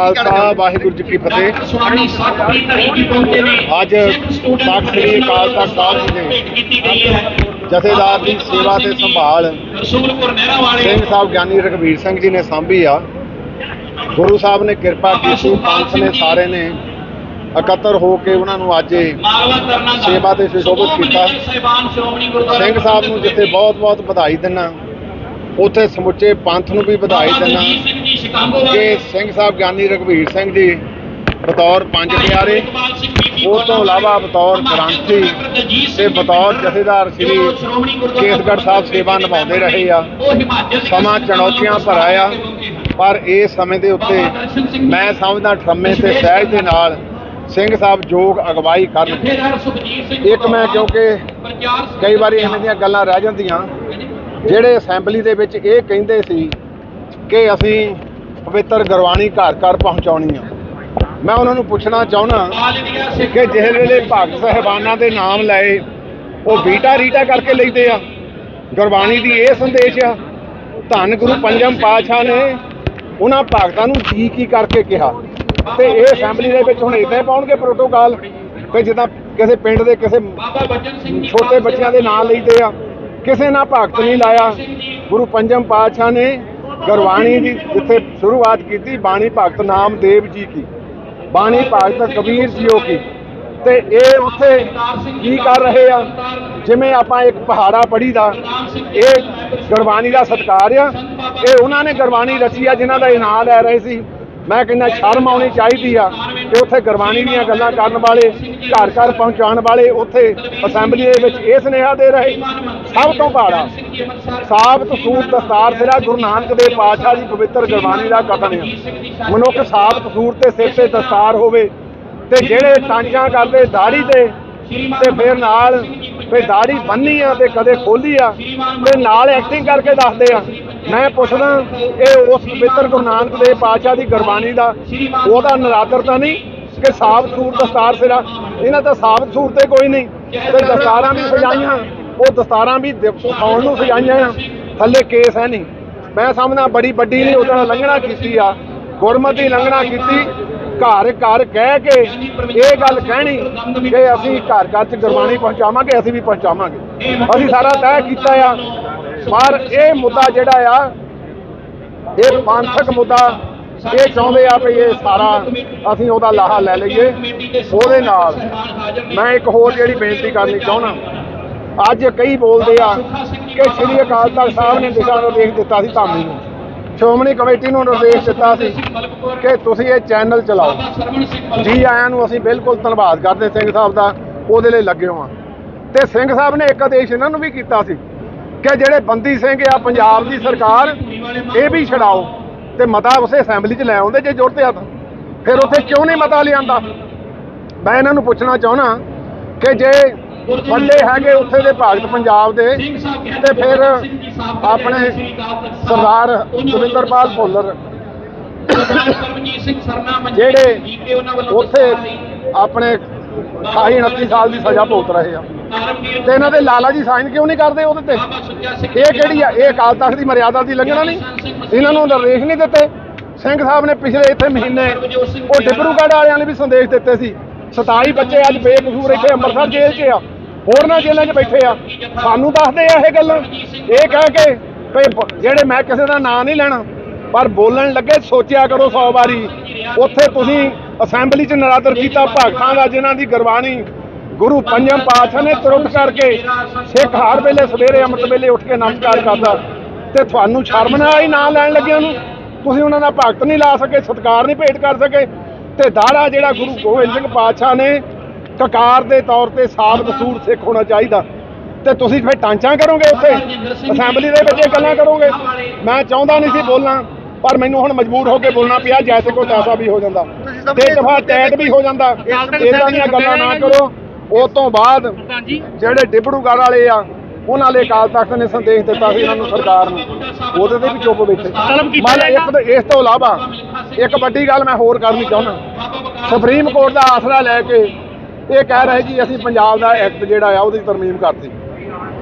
ਖਾਲਸਾ ਵਾਹਿਗੁਰੂ ਜੀ ਕੀ ਫਤਿਹ। ਅੱਜ ਤਖਤ ਸ੍ਰੀ ਅਕਾਲ ਤਖਤ ਸਾਹਿਬ ਜੀ ਦੇ ਕੀਤੀ ਗਈ ਹੈ। ਜਥੇਦਾਰ ਦੀ ਸੇਵਾ ਤੇ ਸੰਭਾਲ। ਰਸੂਲਪੁਰ ਨਹਿਰਾ ਵਾਲੇ ਸਿੰਘ ਸਾਹਿਬ ਗਿਆਨੀ ਰਘਵੀਰ ਸਿੰਘ ਜੀ ਨੇ ਸਾਂਭੀ ਆ। ਗੁਰੂ ਸਾਹਿਬ ਨੇ ਕਿਰਪਾ ਕੀਤੀ ਪੰਥ ਨੇ ਸਾਰੇ ਨੇ ਇਕੱਤਰ ਹੋ ਕੇ ਉਹਨਾਂ ਨੂੰ ਅੱਜ ਸੇਵਾ ਤੇ ਸੁਸ਼ੋਭਿਤ ਕੀਤਾ। ਸਿੰਘ ਸਾਹਿਬ ਨੂੰ ਜਿੱਥੇ ਬਹੁਤ-ਬਹੁਤ ਵਧਾਈ ਦਿੰਨਾ ਉੱਥੇ ਸਮੁੱਚੇ ਪੰਥ ਨੂੰ ਵੀ ਵਧਾਈ ਦਿੰਨਾ ਕਿ ਸਿੰਘ ਸਾਹਿਬ ਗਿਆਨੀ ਰਘਵੀਰ ਸਿੰਘ ਜੀ ਬਤੌਰ ਪੰਜ ਪਿਆਰੇ ਉਹ ਤੋਂ ਇਲਾਵਾ ਬਤੌਰ ਗ੍ਰੰਥੀ ਤੇ ਬਤੌਰ ਜਥੇਦਾਰ ਸ੍ਰੀ ਕੇਸਗੜ੍ਹ ਸਾਹਿਬ ਸੇਵਾ ਨਿਭਾਉਂਦੇ ਰਹੇ ਆ। ਸਮਾਂ ਚੁਣੌਤੀਆਂ ਭਰਾ ਆ ਪਰ ਇਸ ਸਮੇਂ ਦੇ ਉੱਤੇ ਮੈਂ ਸਮਝਦਾ ਠਰਮੇ ਤੇ ਸਹਿਜ ਦੇ ਨਾਲ ਸਿੰਘ ਸਾਹਿਬ ਯੋਗ ਅਗਵਾਈ ਕਰਨ। ਇੱਕ ਮੈਂ ਕਿਉਂਕਿ ਕਈ ਵਾਰੀ ਐਵੇਂ ਦੀਆਂ ਗੱਲਾਂ ਰਹਿ ਜਾਂਦੀਆਂ। ਜਿਹੜੇ ਅਸੈਂਬਲੀ ਦੇ ਵਿੱਚ ਇਹ ਕਹਿੰਦੇ ਸੀ ਕਿ ਅਸੀਂ ਪਵਿੱਤਰ ਗੁਰਬਾਣੀ ਘਰ ਘਰ ਪਹੁੰਚਾਉਣੀ ਆ। ਮੈਂ ਉਹਨਾਂ ਨੂੰ ਪੁੱਛਣਾ ਚਾਹੁੰਦਾ ਕਿ ਜਿਹੇ ਵੇਲੇ ਭਗਤ ਸਾਹਿਬਾਨਾਂ ਦੇ ਨਾਮ ਲਏ ਉਹ ਬੀਟਾ ਰੀਟਾ ਕਰਕੇ ਲੈਂਦੇ ਆ। ਗੁਰਬਾਣੀ ਦੀ ਇਹ ਸੰਦੇਸ਼ ਆ ਧੰਨ ਗੁਰੂ ਪੰਜਮ ਪਾਤਸ਼ਾਹ ਨੇ ਉਹਨਾਂ ਭਗਤਾਂ ਨੂੰ ਜੀ ਕੀ ਕਰਕੇ ਕਿਹਾ। ਤੇ ਇਹ ਅਸੈਂਬਲੀ ਦੇ ਵਿੱਚ ਹੁਣ ਇਦਾਂ ਪਾਉਣਗੇ ਪ੍ਰੋਟੋਕਾਲ ਕਿ ਜਿੱਦਾਂ ਕਿਸੇ ਪਿੰਡ ਦੇ ਕਿਸੇ ਛੋਟੇ ਬੱਚਿਆਂ ਦੇ ਨਾਂ ਲਈਦੇ ਆ। ਕਿਸੇ ਨਾਲ ਭਗਤ ਨਹੀਂ ਲਾਇਆ। ਗੁਰੂ ਪੰਜਮ ਪਾਤਸ਼ਾਹ ਨੇ ਗੁਰਬਾਣੀ ਦੀ ਜਿੱਥੇ ਸ਼ੁਰੂਆਤ ਕੀਤੀ, ਬਾਣੀ ਭਗਤ ਨਾਮਦੇਵ ਜੀ ਕੀ। ਬਾਣੀ ਭਗਤ ਕਬੀਰ ਜੀਓ ਕੀ। ਤੇ ਇਹ ਉੱਥੇ ਕੀ ਕਰ ਰਹੇ ਆ? ਜਿਵੇਂ ਆਪਾਂ ਇੱਕ ਪਹਾੜਾ ਪੜੀ ਦਾ ਇਹ ਗੁਰਬਾਣੀ ਦਾ ਸਤਕਾਰ ਆ। ਇਹ ਉਹਨਾਂ ਨੇ ਗੁਰਬਾਣੀ ਰਚੀ ਆ, ਜਿਨ੍ਹਾਂ ਦਾ ਇਨਾਮ ਲੈ ਰਹੇ ਸੀ। ਮੈਂ ਕਹਿੰਦਾ ਸ਼ਰਮ ਆਉਣੀ ਚਾਹੀਦੀ ਆ ਕਿ ਉੱਥੇ ਗੁਰਬਾਣੀ ਦੀਆਂ ਗੱਲਾਂ ਕਰਨ ਵਾਲੇ, ਘਰ ਘਰ ਪਹੁੰਚਾਉਣ ਵਾਲੇ, ਉੱਥੇ ਅਸੈਂਬਲੀ ਦੇ ਵਿੱਚ ਇਹ ਸੁਨੇਹਾ ਦੇ ਰਹੇ। ਸਭ ਤੋਂ ਭਾੜਾ ਸਾਬਤ ਸੂਤ ਦਸਤਾਰ ਸਿਰਾ ਗੁਰੂ ਨਾਨਕ ਦੇਵ ਪਾਤਸ਼ਾਹ ਦੀ ਪਵਿੱਤਰ ਗੁਰਬਾਣੀ ਦਾ ਕਥਨ ਆ। ਮਨੁੱਖ ਸਾਬਤ ਸੂਰਤ ਤੇ ਸਿਰ ਤੇ ਦਸਤਾਰ ਹੋਵੇ ਤੇ ਜਿਹੜੇ ਟਾਂਚਾਂ ਕਰਦੇ ਦਾੜੀ ਤੇ ਤੇ ਫਿਰ ਨਾਲ ਫੇ ਦਾੜੀ ਬੰਨੀ ਆ ਤੇ ਕਦੇ ਖੋਲੀ ਆ, ਤੇ ਨਾਲ ਐਕਟਿੰਗ ਕਰਕੇ ਦੱਸਦੇ ਆ। ਮੈਂ ਪੁੱਛਦਾ, ਇਹ ਉਸ ਪਵਿੱਤਰ ਗੁਰੂ ਨਾਨਕ ਦੇਵ ਪਾਤਸ਼ਾਹ ਦੀ ਗੁਰਬਾਣੀ ਦਾ ਉਹਦਾ ਨਰਾਦਰ ਤਾਂ ਨਹੀਂ ਕਿ ਸਾਫ਼ ਸੂਰ ਦਸਤਾਰ ਸਿਰਾ? ਇਹਨਾਂ ਤਾਂ ਸਾਫ਼ ਸੂਰ ਤੇ ਕੋਈ ਨਹੀਂ। ਤੇ ਦਸਤਾਰਾਂ ਵੀ ਸਜਾਈਆਂ, ਉਹ ਦਸਤਾਰਾਂ ਵੀ ਦਿਖਾਉਣ ਨੂੰ ਸਜਾਈਆਂ ਆ। ਥੱਲੇ ਕੇਸ ਹੈ ਨਹੀਂ। ਮੈਂ ਸਮਝਦਾ ਬੜੀ ਵੱਡੀ ਨਹੀਂ, ਉਹਦਾ ਲੰਘਣਾ ਕੀਤੀ ਆ। ਗੁਰਮਤੀ ਲੰਘਣਾ ਕੀਤੀ। ਘਰ ਘਰ ਕਹਿ ਕੇ ਇਹ ਗੱਲ ਕਹਿਣੀ ਕਿ ਅਸੀਂ ਘਰ ਘਰ ਚ ਗੁਰਬਾਣੀ ਪਹੁੰਚਾਵਾਂਗੇ, ਅਸੀਂ ਵੀ ਪਹੁੰਚਾਵਾਂਗੇ। ਅਸੀਂ ਸਾਰਾ ਤੈਅ ਕੀਤਾ ਆ। ਪਰ ਇਹ ਮੁੱਦਾ ਜਿਹੜਾ ਆ, ਇਹ ਪੰਥਕ ਮੁੱਦਾ, ਇਹ ਚਾਹੁੰਦੇ ਆ ਵੀ ਇਹ ਸਾਰਾ ਅਸੀਂ ਉਹਦਾ ਲਾਹਾ ਲੈ ਲਈਏ। ਉਹਦੇ ਨਾਲ ਮੈਂ ਇੱਕ ਹੋਰ ਜਿਹੜੀ ਬੇਨਤੀ ਕਰਨੀ ਚਾਹੁੰਦਾ, ਅੱਜ ਕਈ ਬੋਲਦੇ ਆ ਕਿ ਸ੍ਰੀ ਅਕਾਲ ਤਖਤ ਸਾਹਿਬ ਨੇ ਦਿਸ਼ਾ ਨਿਰਦੇਸ਼ ਦਿੱਤਾ ਸੀ ਧਾਮੀ ਨੂੰ। ਸ਼੍ਰੋਮਣੀ ਕਮੇਟੀ ਨੂੰ ਨਿਰਦੇਸ਼ ਦਿੱਤਾ ਸੀ ਕਿ ਤੁਸੀਂ ਇਹ ਚੈਨਲ ਚਲਾਓ। ਜੀ ਆਇਆਂ ਨੂੰ ਅਸੀਂ ਬਿਲਕੁਲ ਧੰਨਵਾਦ ਕਰਦੇ ਸਿੰਘ ਸਾਹਿਬ ਦਾ, ਉਹਦੇ ਲਈ ਲੱਗੇ ਹਾਂ ਤੇ ਸਿੰਘ ਸਾਹਿਬ ਨੇ ਇੱਕ ਆਦੇਸ਼ ਇਹਨਾਂ ਨੂੰ ਵੀ ਕੀਤਾ ਸੀ ਕਿ ਜਿਹੜੇ ਬੰਦੀ ਸਿੰਘ ਆ ਪੰਜਾਬ ਦੀ ਸਰਕਾਰ ਇਹ ਵੀ ਛਡਾਓ ਤੇ ਮਤਾ ਉਸੇ ਅਸੈਂਬਲੀ 'ਚ ਲੈ ਆਉਂਦੇ ਜੇ ਜ਼ਰੂਰਤ ਆ ਤਾਂ। ਫਿਰ ਉੱਥੇ ਕਿਉਂ ਨਹੀਂ ਮਤਾ ਲਿਆਂਦਾ? ਮੈਂ ਇਹਨਾਂ ਨੂੰ ਪੁੱਛਣਾ ਚਾਹਣਾ ਕਿ ਜੇ ਬੰਦੇ ਹੈਗੇ ਉੱਥੇ ਦੇ ਭਗਤ ਪੰਜਾਬ ਦੇ ਤੇ ਫਿਰ ਆਪਣੇ ਸਰਦਾਰ ਸੁਰਿੰਦਰਪਾਲ ਭੁੱਲਰ ਜਿਹੜੇ ਉੱਥੇ ਆਪਣੇ 28 29 ਸਾਲ ਦੀ ਸਜ਼ਾ ਭੁਗਤ ਰਹੇ ਆ। ਤੇ ਇਹਨਾਂ ਦੇ ਲਾਲਾ ਜੀ ਸਾਈਨ ਕਿਉਂ ਨਹੀਂ ਕਰਦੇ ਉਹਦੇ ਤੇ? ਇਹ ਕਿਹੜੀ ਆ? ਇਹ ਅਕਾਲ ਤਖਤ ਦੀ ਮਰਿਆਦਾ ਦੀ ਲੰਘਣਾ ਨਹੀਂ। ਇਹਨਾਂ ਨੂੰ ਨਿਰਦੇਸ਼ ਨਹੀਂ ਦਿੱਤੇ। ਸਿੰਘ ਸਾਹਿਬ ਨੇ ਪਿਛਲੇ ਇੱਥੇ ਮਹੀਨੇ ਉਹ ਡਿਬਰੂਗੜ੍ਹ ਵਾਲਿਆਂ ਨੇ ਵੀ ਸੰਦੇਸ਼ ਦਿੱਤੇ ਸੀ। 27 ਬੱਚੇ ਅੱਜ ਬੇਕਸੂਰ ਇੱਥੇ ਅੰਮ੍ਰਿਤਸਰ ਜੇਲ੍ਹ 'ਚ ਆ। ਹੋਰਨਾਂ ਜੇਲ੍ਹਾਂ 'ਚ ਬੈਠੇ ਆ। ਸਾਨੂੰ ਦੱਸਦੇ ਆ ਇਹ ਗੱਲਾਂ। ਇਹ ਕਹਿ ਕੇ ਜਿਹੜੇ ਮੈਂ ਕਿਸੇ ਦਾ ਨਾਂ ਨਹੀਂ ਲੈਣਾ ਪਰ ਬੋਲਣ ਲੱਗੇ ਸੋਚਿਆ ਕਰੋ 100 ਵਾਰੀ। ਉੱਥੇ ਤੁਸੀਂ ਅਸੈਂਬਲੀ 'ਚ ਨਰਾਦਰ ਕੀਤਾ ਭਗਤਾਂ ਦਾ ਜਿਨ੍ਹਾਂ ਦੀ ਗੁਰਬਾਣੀ ਗੁਰੂ ਪੰਜਮ ਪਾਤਸ਼ਾਹ ਨੇ ਤਰੁੱਟ ਕਰਕੇ ਸਿੱਖ ਹਰ ਵੇਲੇ ਸਵੇਰੇ ਅੰਮ੍ਰਿਤ ਵੇਲੇ ਉੱਠ ਕੇ ਨਮਸਕਾਰ ਕਰਦਾ ਤੇ ਤੁਹਾਨੂੰ ਸ਼ਰਮ ਨਾ ਆਈ ਨਾਂ ਲੈਣ ਲੱਗਿਆਂ ਨੂੰ ਤੁਸੀਂ ਉਹਨਾਂ ਦਾ ਭਗਤ ਨਹੀਂ ਲਾ ਸਕੇ ਸਤਕਾਰ ਨਹੀਂ ਭੇਟ ਕਰ ਸਕੇ। ਤੇ ਦਾੜਾ ਜਿਹੜਾ ਗੁਰੂ ਗੋਬਿੰਦ ਸਿੰਘ ਪਾਤਸ਼ਾਹ ਨੇ ਕਕਾਰ ਦੇ ਤੌਰ ਤੇ ਸਾਬਤ ਸੂਰ ਸਿੱਖ ਹੋਣਾ ਚਾਹੀਦਾ। ਤੇ ਤੁਸੀਂ ਫਿਰ ਟਾਂਚਾਂ ਕਰੋਗੇ ਉੱਥੇ? ਅਸੈਂਬਲੀ ਦੇ ਵਿੱਚ ਇਹ ਗੱਲਾਂ ਕਰੋਗੇ? ਮੈਂ ਚਾਹੁੰਦਾ ਨਹੀਂ ਸੀ ਬੋਲਣਾ ਪਰ ਮੈਨੂੰ ਹੁਣ ਮਜਬੂਰ ਹੋ ਕੇ ਬੋਲਣਾ ਪਿਆ ਜੈਸੇ ਕੋ ਤੈਸਾ ਵੀ ਹੋ ਜਾਂਦਾ। ਤੇ ਦਫਾ ਟੈਟ ਵੀ ਹੋ ਜਾਂਦਾ। ਇਦਾਂ ਦੀਆਂ ਗੱਲਾਂ ਨਾ ਕਰੋ। ਉਸ ਤੋਂ ਬਾਅਦ ਜਿਹੜੇ ਡਿਬੜੂਗੜ੍ਹ ਵਾਲੇ ਆ ਉਹਨਾਂ ਲਈ ਅਕਾਲ ਤਖਤ ਨੇ ਸੰਦੇਸ਼ ਦਿੱਤਾ ਸੀ ਇਹਨਾਂ ਨੂੰ ਸਰਕਾਰ ਨੂੰ। ਉਹਦੇ ਤੇ ਵੀ ਚੁੱਪ ਬੈਠੇ। ਮਨ ਇੱਕ ਇਸ ਤੋਂ ਇਲਾਵਾ ਇੱਕ ਵੱਡੀ ਗੱਲ ਮੈਂ ਹੋਰ ਕਰਨੀ ਚਾਹੁੰਦਾ। ਸੁਪਰੀਮ ਕੋਰਟ ਦਾ ਆਸਰਾ ਲੈ ਕੇ ਇਹ ਕਹਿ ਰਹੇ ਜੀ ਅਸੀਂ ਪੰਜਾਬ ਦਾ ਐਕਟ ਜਿਹੜਾ ਆ ਉਹਦੀ ਤਰਮੀਮ ਕਰਤੀ।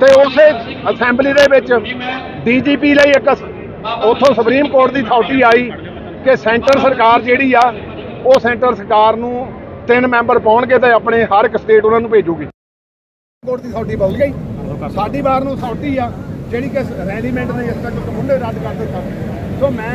ਤੇ ਉਸੇ ਅਸੈਂਬਲੀ ਦੇ ਵਿੱਚ ਡੀਜੀਪੀ ਲਈ ਇੱਕ ਉਥੋਂ ਸੁਪਰੀਮ ਕੋਰਟ ਦੀ ਅਥਾਰਟੀ ਆਈ ਕਿ ਸੈਂਟਰ ਸਰਕਾਰ ਜਿਹੜੀ ਆ ਉਹ ਸੈਂਟਰ ਸਰਕਾਰ ਨੂੰ ਤਿੰਨ ਮੈਂਬਰ ਪਾਉਣਗੇ ਤੇ ਆਪਣੇ ਹਰ ਇੱਕ ਸਟੇਟ ਉਹਨਾਂ ਨੂੰ ਭੇਜੂਗੀ। ਕੋਰਟ ਦੀ ਅਥਾਰਟੀ ਬਦਲ ਗਈ। ਸਾਡੀ ਵਾਰ ਨੂੰ ਅਥਾਰਟੀ ਆ, ਜਿਹੜੀ ਕਿ ਰੈਲੀਮੈਂਟ ਨੇ ਇਸ ਤੱਕ ਮੁੰਡੇ ਰੱਦ ਕਰਦੇ ਦਿੱਤਾ। ਸੋ ਮੈਂ